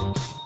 Bye.